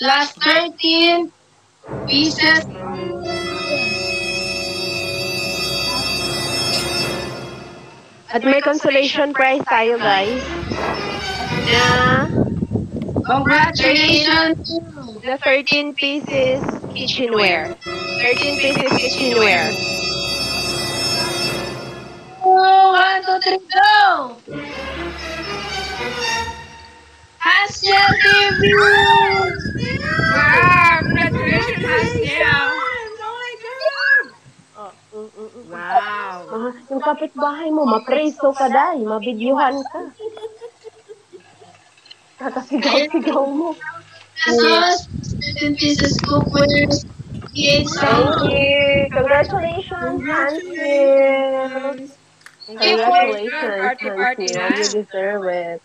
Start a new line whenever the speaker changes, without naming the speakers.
Last 13 pieces.
At may consolation prize tayo, guys. Na,
Congratulations.
The 13 pieces kitchenware. 13 pieces kitchenware.
Oh, one, two, three, go! Hasya TV!
ma, yung kapitbahay mo, mapreso ka dahil, mabidyuhan ka. Kakasigaw-sigaw mo.
Yes. Student Mrs. Cooper. Yes.
Thank you. Congratulations, Hansi.
Congratulations, Hansi.
You deserve it.